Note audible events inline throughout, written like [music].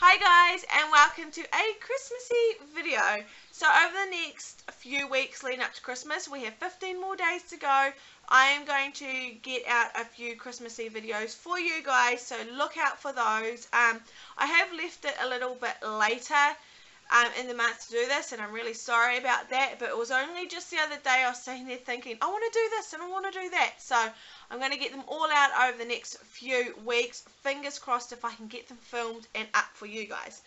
Hi guys and welcome to a Christmassy video. So over the next few weeks leading up to Christmas, we have 15 more days to go. I am going to get out a few Christmassy videos for you guys, so look out for those. Um, I have left it a little bit later um, in the month to do this and I'm really sorry about that but it was only just the other day I was sitting there thinking I want to do this and I want to do that so I'm going to get them all out over the next few weeks fingers crossed if I can get them filmed and up for you guys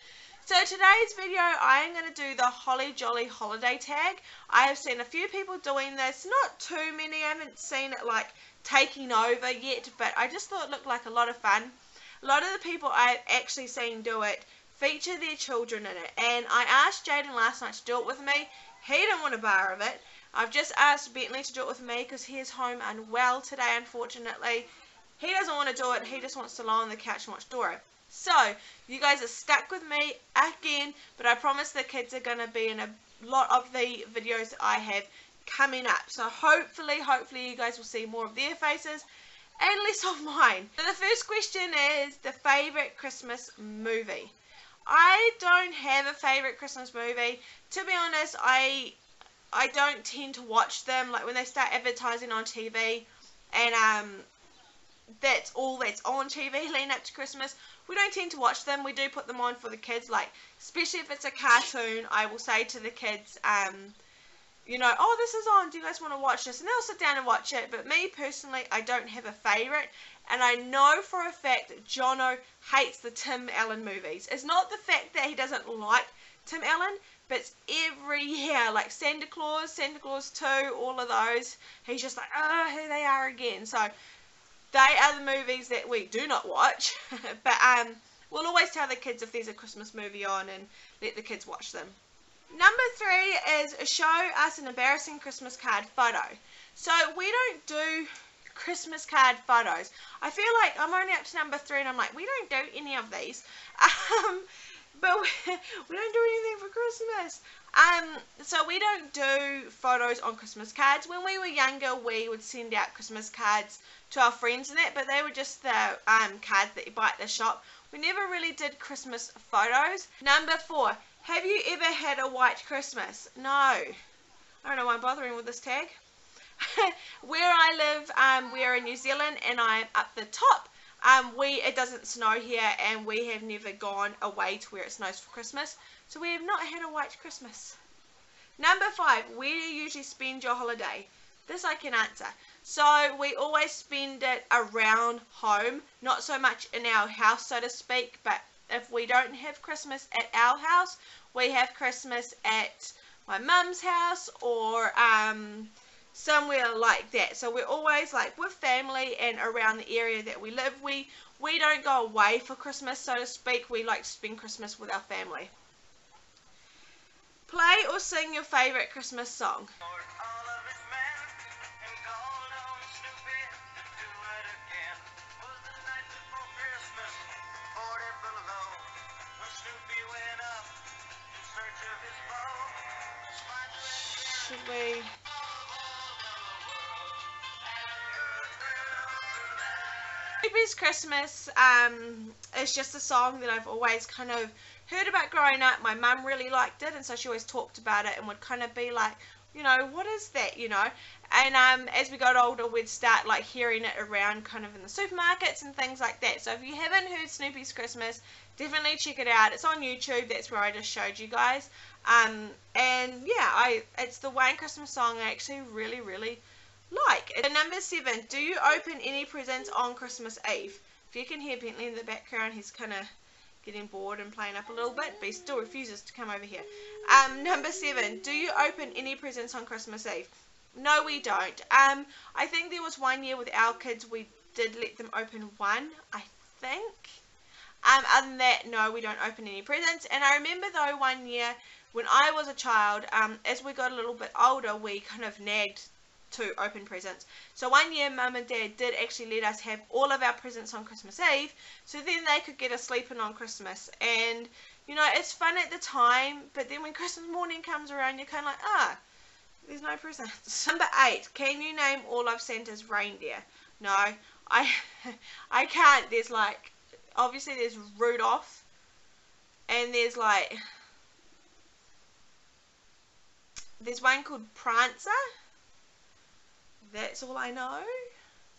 so today's video I am going to do the Holly Jolly holiday tag I have seen a few people doing this not too many I haven't seen it like taking over yet but I just thought it looked like a lot of fun a lot of the people I've actually seen do it feature their children in it. And I asked Jaden last night to do it with me. He didn't want a bar of it. I've just asked Bentley to do it with me because he is home and well today, unfortunately. He doesn't want to do it. He just wants to lie on the couch and watch Dora. So, you guys are stuck with me again, but I promise the kids are going to be in a lot of the videos that I have coming up. So, hopefully, hopefully you guys will see more of their faces and less of mine. So, the first question is the favourite Christmas movie. I don't have a favorite Christmas movie. To be honest, I I don't tend to watch them like when they start advertising on TV and um that's all that's on TV [laughs] leading up to Christmas. We don't tend to watch them. We do put them on for the kids like especially if it's a cartoon, I will say to the kids um you know, oh, this is on. Do you guys want to watch this? And they'll sit down and watch it. But me personally, I don't have a favourite. And I know for a fact that Jono hates the Tim Allen movies. It's not the fact that he doesn't like Tim Allen, but it's every year, like Santa Clause, Santa Clause 2, all of those. He's just like, oh, here they are again. So they are the movies that we do not watch. [laughs] but um, we'll always tell the kids if there's a Christmas movie on and let the kids watch them. Number three is show us an embarrassing Christmas card photo. So we don't do Christmas card photos. I feel like I'm only up to number three and I'm like, we don't do any of these. [laughs] Um, but [laughs] we, don't do anything for Christmas. Um, so we don't do photos on Christmas cards. When we were younger, we would send out Christmas cards to our friends and that, but they were just the um, cards that you buy at the shop. We never really did Christmas photos. Number four, have you ever had a white Christmas? No. I don't know why I'm bothering with this tag. [laughs] where I live, um, we're in New Zealand and I'm up the top. Um, we It doesn't snow here and we have never gone away to where it snows for Christmas. So we have not had a white Christmas. Number five, where do you usually spend your holiday? This I can answer. So we always spend it around home, not so much in our house, so to speak, but if we don't have Christmas at our house, we have Christmas at my mum's house or um, somewhere like that. So we're always like with family and around the area that we live. We we don't go away for Christmas, so to speak. We like to spend Christmas with our family. Play or sing your favorite Christmas song. Should we Snoopy's Christmas um, is just a song that I've always kind of heard about growing up. My mum really liked it, and so she always talked about it and would kind of be like, you know, what is that, you know? And um, as we got older, we'd start like hearing it around kind of in the supermarkets and things like that. So if you haven't heard Snoopy's Christmas, definitely check it out. It's on YouTube. That's where I just showed you guys. Um, and yeah, I it's the one Christmas song I actually really, really like. And number seven, do you open any presents on Christmas Eve? If you can hear Bentley in the background, he's kind of getting bored and playing up a little bit, but he still refuses to come over here. Um, number seven, do you open any presents on Christmas Eve? No, we don't. Um, I think there was one year with our kids we did let them open one, I think. Um, other than that, no, we don't open any presents. And I remember though one year when I was a child, um, as we got a little bit older, we kind of nagged to open presents. So one year mum and dad did actually let us have all of our presents on Christmas Eve so then they could get us sleeping on Christmas and you know it's fun at the time but then when Christmas morning comes around you're kind of like ah there's no presents. [laughs] Number 8. Can you name all of Santa's reindeer? No. I [laughs] I can't. There's like obviously there's Rudolph And there's like there's one called Prancer. That's all I know.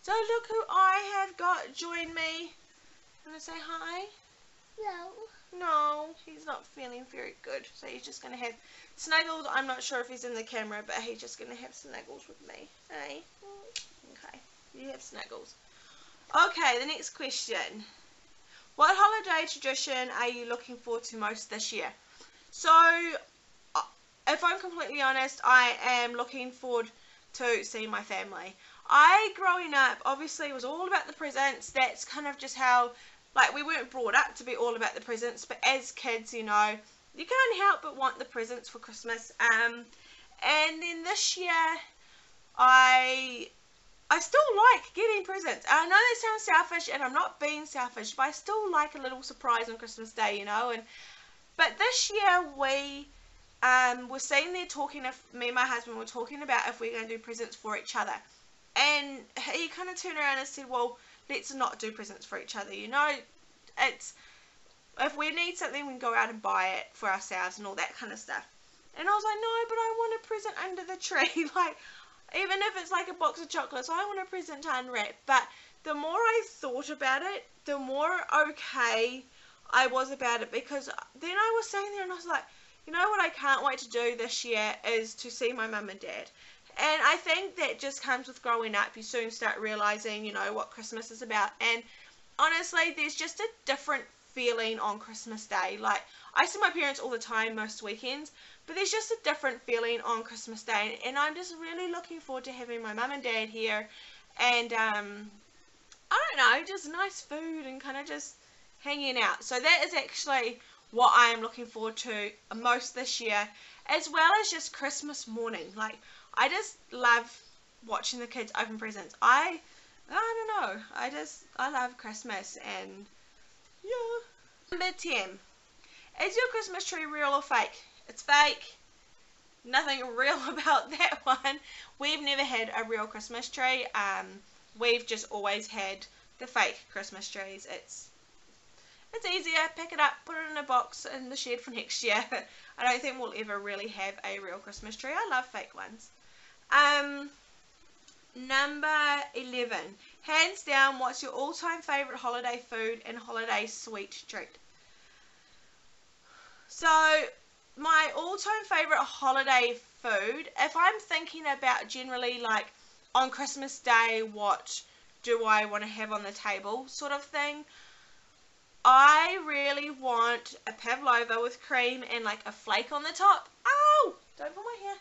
So look who I have got join me. Wanna say hi? No. No, he's not feeling very good. So he's just gonna have Snuggles. I'm not sure if he's in the camera, but he's just gonna have Snuggles with me. Hey? Okay. You have Snuggles. Okay, the next question. What holiday tradition are you looking forward to most this year? So, uh, if I'm completely honest, I am looking forward to see my family. I, growing up, obviously was all about the presents. That's kind of just how, like, we weren't brought up to be all about the presents, but as kids, you know, you can't help but want the presents for Christmas. Um, and then this year, I I still like getting presents. I know that sounds selfish, and I'm not being selfish, but I still like a little surprise on Christmas Day, you know. And but this year we um, were sitting there talking. If me and my husband were talking about if we're going to do presents for each other, and he kind of turned around and said, "Well, let's not do presents for each other. You know, it's if we need something, we can go out and buy it for ourselves and all that kind of stuff." And I was like, "No, but I want a present under the tree. [laughs] like, even if it's like a box of chocolates, I want a present to unwrap. But the more I thought about it, the more okay I was about it because then I was sitting there and I was like, you know what I can't wait to do this year is to see my mum and dad. And I think that just comes with growing up. You soon start realizing, you know, what Christmas is about. And honestly, there's just a different feeling on Christmas Day. Like, I see my parents all the time most weekends, but there's just a different feeling on Christmas Day. And I'm just really looking forward to having my mum and dad here. And, um, I don't know, just nice food and kind of just hanging out. So that is actually what I am looking forward to most this year, as well as just Christmas morning. Like, I just love watching the kids open presents. I, I don't know, I just, I love Christmas and, yeah. Number 10. Is your Christmas tree real or fake? It's fake. Nothing [laughs] real about that [laughs] one. We've never had a real Christmas tree. Um, we've just always had the fake Christmas trees. It's it's easier. Pick it up, put it in a box in the shed for [laughs] next year. I don't think we'll ever really have a real Christmas tree. I love fake ones. Um, number 11. Hands down, what's your all-time favourite holiday food and holiday sweet treat? So, my all-time favourite holiday food, if I'm thinking about generally like on Christmas Day, what do I want to have on the table sort of thing, I really want a pavlova with cream and like a flake on the top. Ow! Don't pull my hair.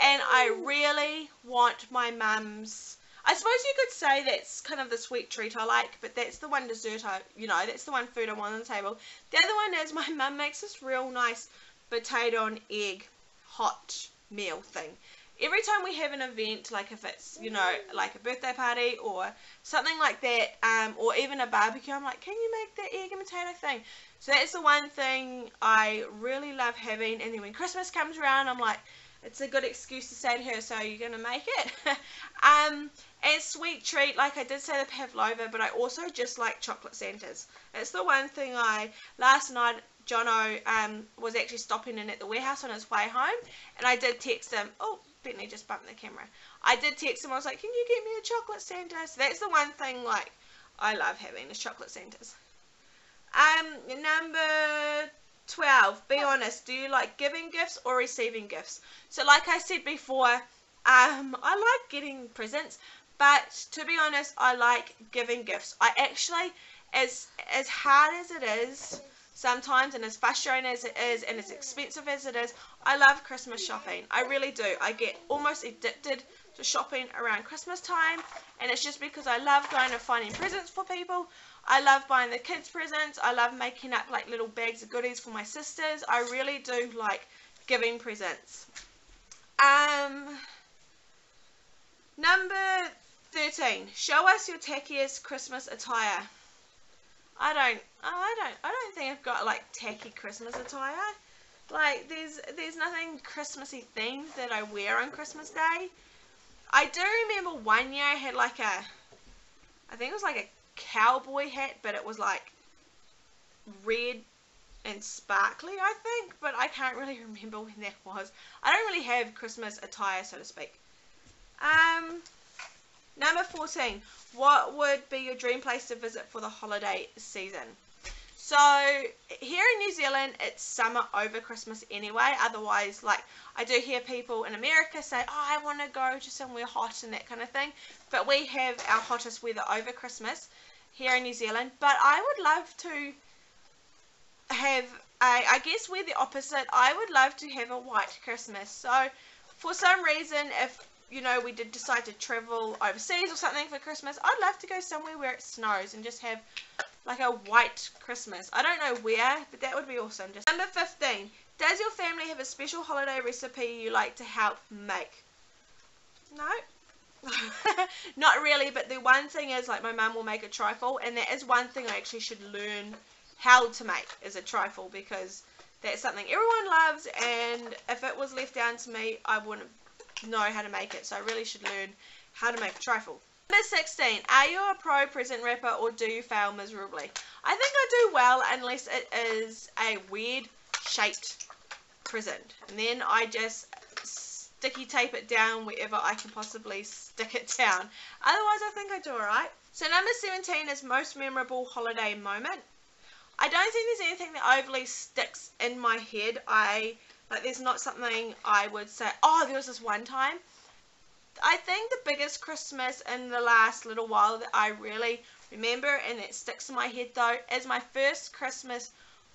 And I really want my mum's. I suppose you could say that's kind of the sweet treat I like, but that's the one dessert I, you know, that's the one food I want on the table. The other one is my mum makes this real nice potato and egg hot meal thing every time we have an event, like if it's, you know, like a birthday party or something like that, um, or even a barbecue, I'm like, can you make the egg and potato thing? So that's the one thing I really love having. And then when Christmas comes around, I'm like, it's a good excuse to say to her, so you're going to make it? [laughs] um, and sweet treat, like I did say the pavlova, but I also just like chocolate Santas. It's the one thing I, last night, Jono um, was actually stopping in at the warehouse on his way home, and I did text him, oh, Bentley just bumped the camera. I did text him. I was like, can you get me a chocolate Santa? So that's the one thing, like, I love having is chocolate Santas. Um, number 12. Be honest. Do you like giving gifts or receiving gifts? So like I said before, um, I like getting presents. But to be honest, I like giving gifts. I actually, as as hard as it is, sometimes and as frustrating as it is and as expensive as it is I love Christmas shopping. I really do. I get almost addicted to shopping around Christmas time and it's just because I love going and finding presents for people. I love buying the kids presents. I love making up like little bags of goodies for my sisters. I really do like giving presents. Um number 13 show us your tackiest Christmas attire I don't, I don't, I don't think I've got like tacky Christmas attire. Like there's, there's nothing Christmassy themed that I wear on Christmas Day. I do remember one year I had like a, I think it was like a cowboy hat, but it was like red and sparkly, I think, but I can't really [laughs] remember when that was. I don't really have Christmas attire, so to speak. Um, number 14. What would be your dream place to visit for the holiday season? So here in New Zealand, it's summer over Christmas anyway. Otherwise, like I do hear people in America say, "Oh, I want to go to somewhere hot and that kind of thing." But we have our hottest weather over Christmas here in New Zealand. But I would love to have a, I guess we're the opposite. I would love to have a white Christmas. So for some reason, if you know we did decide to travel overseas or something for Christmas, I'd love to go somewhere where it snows and just have like a white Christmas. I don't know where, but that would be awesome. Just number 15. Does your family have a special holiday recipe you like to help make? No. [laughs] Not really, but the one thing is like my mum will make a trifle and that is one thing I actually should learn how to make is a trifle because that's something everyone loves and if it was left down to me I wouldn't know how to make it so I really should learn how to make a trifle. Number 16. Are you a pro present wrapper or do you fail miserably? I think I do well unless it is a weird shaped present. And then I just sticky tape it down wherever I can possibly stick it down. Otherwise I think I do alright. So number 17 is most memorable holiday moment. I don't think there's anything that overly sticks in my head. I like there's not something I would say, oh, there was this one time. I think the biggest Christmas in the last little while that I really remember and that sticks in my head though is my first Christmas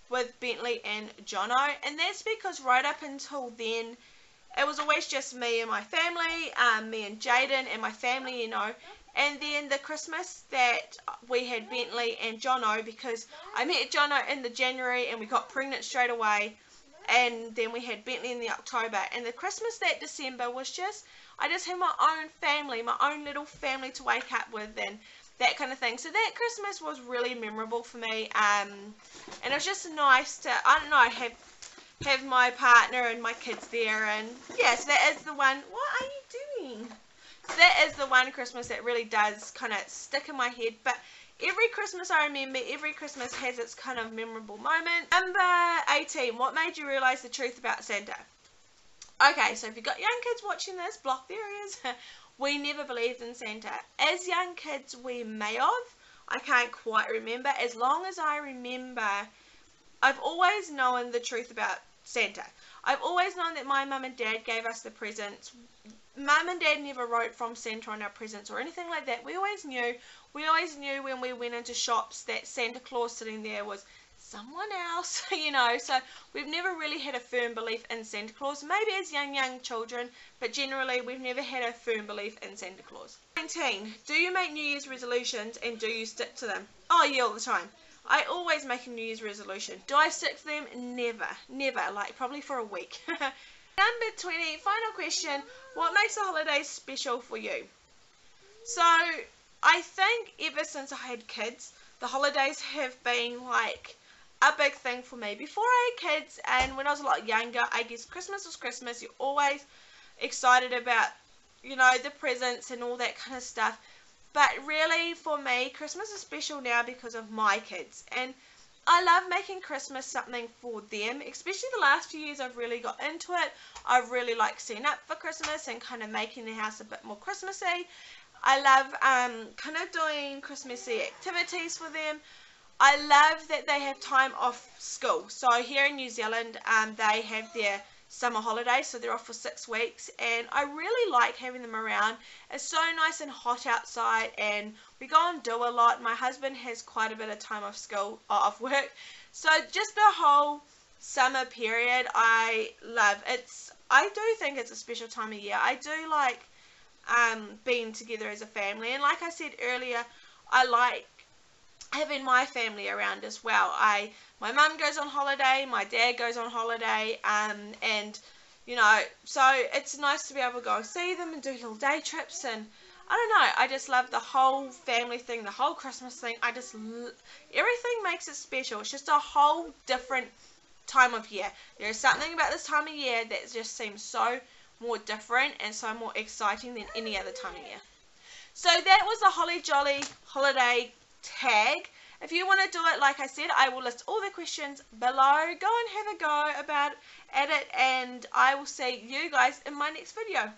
with Bentley and Jono. And that's because right up until then it was always just me and my family, um, me and Jaden and my family, you know, and then the Christmas that we had Bentley and Jono because I met Jono in the January and we got pregnant straight away and then we had Bentley in the October and the Christmas that December was just I just had my own family, my own little family to wake up with and that kind of thing. So that Christmas was really memorable for me. Um, and it was just nice to, I don't know, have have my partner and my kids there. And yes, that is the one. What are you doing? So that is the one Christmas that really does kind of stick in my head. But every Christmas I remember, every Christmas has its kind of memorable moment. Number 18. What made you realise the truth about Santa? Okay, so if you've got young kids watching this, block the areas. [laughs] we never believed in Santa. As young kids, we may have. I can't quite remember. As long as I remember, I've always known the truth about Santa. I've always known that my mum and dad gave us the presents. Mum and dad never wrote from Santa on our presents or anything like that. We always knew. We always knew when we went into shops that Santa Claus sitting there was someone else, [laughs] you know. So we've never really had a firm belief in Santa Claus. Maybe as young, young children, but generally we've never had a firm belief in Santa Claus. 19. Do you make New Year's resolutions and do you stick to them? Oh, yeah, all the time. I always make a New Year's resolution. Do I stick to them? Never. Never. Like, probably for a week. [laughs] Number 20. Final question. What makes the holidays special for you? So, I think ever since I had kids, the holidays have been like a big thing for me. Before I had kids and when I was a lot younger, I guess Christmas was Christmas. You're always excited about, you know, the presents and all that kind of stuff. But really, for me, Christmas is special now because of my kids. And I love making Christmas something for them, especially the last few years I've really got into it. I've really like setting up for Christmas and kind of making the house a bit more Christmassy. I love um, kind of doing Christmassy activities for them. I love that they have time off school. So here in New Zealand, um, they have their summer holidays, so they're off for six weeks, and I really like having them around. It's so nice and hot outside, and we go and do a lot. My husband has quite a bit of time off school, uh, off work, so just the whole summer period, I love. It's I do think it's a special time of year. I do like um, being together as a family, and like I said earlier, I like having my family around as well. I my mum goes on holiday, my dad goes on holiday, um, and you know, so it's nice to be able to go see them and do little day trips and I don't know, I just love the whole family thing, the whole Christmas thing. I just everything makes it special. It's just a whole different time of year. There's something about this time of year that just seems so more different and so more exciting than any other time of year. So that was the Holly Jolly holiday tag. If you want to do it, like I said, I will list all the questions below. Go and have a go about at it, and I will see you guys in my next video.